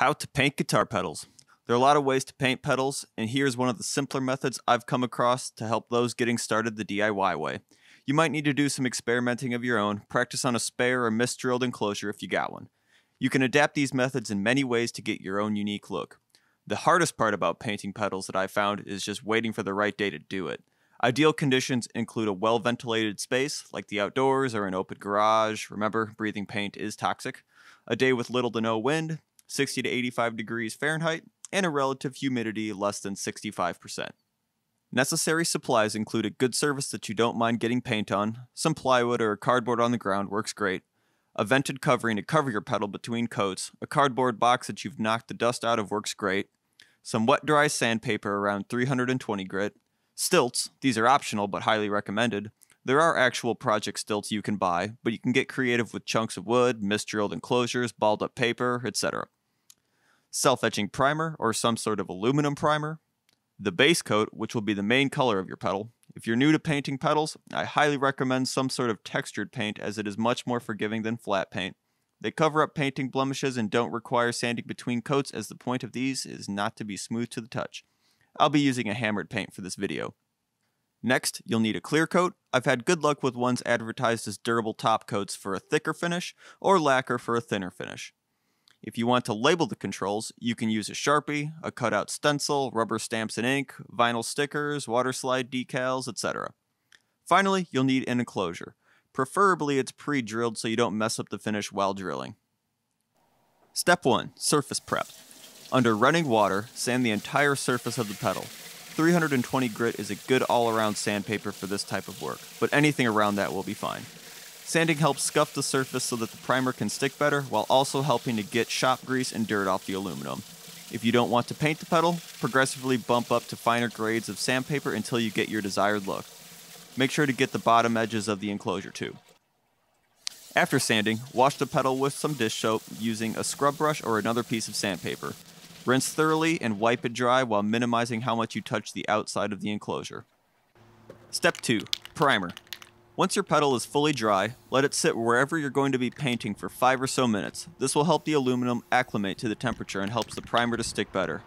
How to paint guitar pedals. There are a lot of ways to paint pedals, and here's one of the simpler methods I've come across to help those getting started the DIY way. You might need to do some experimenting of your own, practice on a spare or misdrilled enclosure if you got one. You can adapt these methods in many ways to get your own unique look. The hardest part about painting pedals that I found is just waiting for the right day to do it. Ideal conditions include a well ventilated space, like the outdoors or an open garage. Remember, breathing paint is toxic. A day with little to no wind, 60 to 85 degrees Fahrenheit, and a relative humidity less than 65%. Necessary supplies include a good surface that you don't mind getting paint on, some plywood or cardboard on the ground works great, a vented covering to cover your pedal between coats, a cardboard box that you've knocked the dust out of works great, some wet dry sandpaper around 320 grit, stilts, these are optional but highly recommended. There are actual project stilts you can buy, but you can get creative with chunks of wood, misdrilled enclosures, balled up paper, etc self-etching primer or some sort of aluminum primer, the base coat, which will be the main color of your pedal. If you're new to painting pedals, I highly recommend some sort of textured paint as it is much more forgiving than flat paint. They cover up painting blemishes and don't require sanding between coats as the point of these is not to be smooth to the touch. I'll be using a hammered paint for this video. Next, you'll need a clear coat. I've had good luck with ones advertised as durable top coats for a thicker finish or lacquer for a thinner finish. If you want to label the controls, you can use a Sharpie, a cutout stencil, rubber stamps and ink, vinyl stickers, water slide decals, etc. Finally, you'll need an enclosure. Preferably it's pre-drilled so you don't mess up the finish while drilling. Step 1. Surface Prep. Under running water, sand the entire surface of the pedal. 320 grit is a good all-around sandpaper for this type of work, but anything around that will be fine. Sanding helps scuff the surface so that the primer can stick better while also helping to get shop grease and dirt off the aluminum. If you don't want to paint the pedal, progressively bump up to finer grades of sandpaper until you get your desired look. Make sure to get the bottom edges of the enclosure too. After sanding, wash the pedal with some dish soap using a scrub brush or another piece of sandpaper. Rinse thoroughly and wipe it dry while minimizing how much you touch the outside of the enclosure. Step 2. Primer. Once your pedal is fully dry, let it sit wherever you're going to be painting for 5 or so minutes. This will help the aluminum acclimate to the temperature and helps the primer to stick better.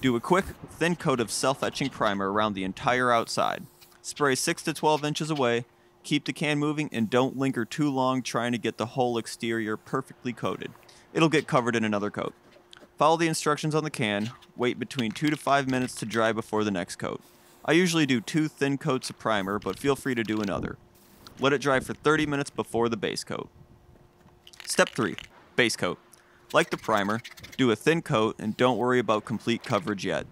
Do a quick, thin coat of self-etching primer around the entire outside. Spray 6 to 12 inches away, keep the can moving, and don't linger too long trying to get the whole exterior perfectly coated. It'll get covered in another coat. Follow the instructions on the can, wait between 2 to 5 minutes to dry before the next coat. I usually do two thin coats of primer, but feel free to do another. Let it dry for 30 minutes before the base coat. Step 3. Base coat. Like the primer, do a thin coat and don't worry about complete coverage yet.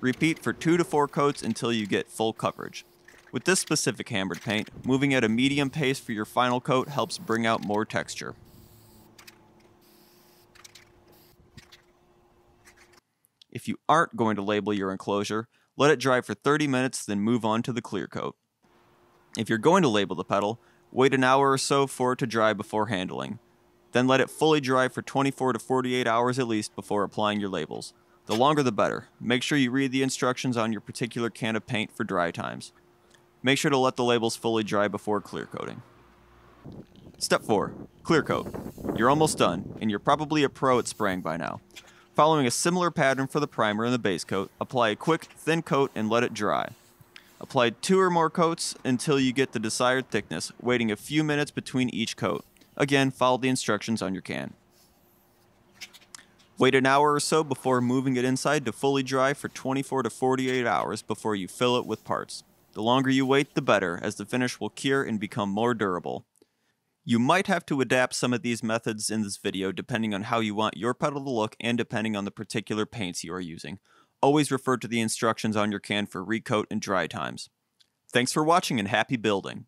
Repeat for 2 to 4 coats until you get full coverage. With this specific hammered paint, moving at a medium pace for your final coat helps bring out more texture. If you aren't going to label your enclosure, let it dry for 30 minutes then move on to the clear coat. If you're going to label the pedal, wait an hour or so for it to dry before handling. Then let it fully dry for 24 to 48 hours at least before applying your labels. The longer the better. Make sure you read the instructions on your particular can of paint for dry times. Make sure to let the labels fully dry before clear coating. Step 4. Clear coat. You're almost done, and you're probably a pro at spraying by now. Following a similar pattern for the primer and the base coat, apply a quick, thin coat and let it dry. Apply two or more coats until you get the desired thickness, waiting a few minutes between each coat. Again, follow the instructions on your can. Wait an hour or so before moving it inside to fully dry for 24 to 48 hours before you fill it with parts. The longer you wait, the better, as the finish will cure and become more durable. You might have to adapt some of these methods in this video depending on how you want your pedal to look and depending on the particular paints you are using. Always refer to the instructions on your can for recoat and dry times. Thanks for watching and happy building!